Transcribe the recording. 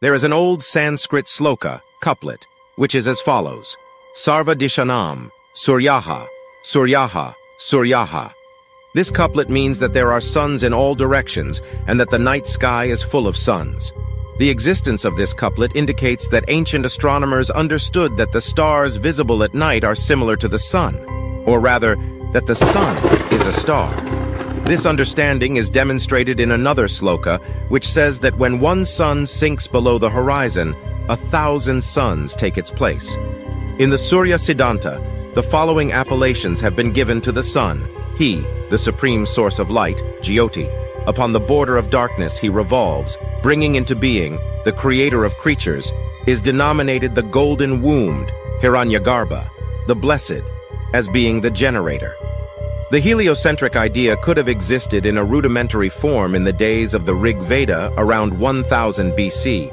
There is an old Sanskrit sloka, couplet, which is as follows. Sarva Dishanam, Suryaha, Suryaha, Suryaha. This couplet means that there are suns in all directions and that the night sky is full of suns. The existence of this couplet indicates that ancient astronomers understood that the stars visible at night are similar to the sun, or rather, that the sun is a star. This understanding is demonstrated in another sloka, which says that when one sun sinks below the horizon, a thousand suns take its place. In the Surya Siddhanta, the following appellations have been given to the sun. He, the supreme source of light, Jyoti. Upon the border of darkness he revolves, bringing into being, the creator of creatures, is denominated the golden-wombed, Hiranyagarbha, the blessed, as being the generator. The heliocentric idea could have existed in a rudimentary form in the days of the Rig Veda around 1000 BC,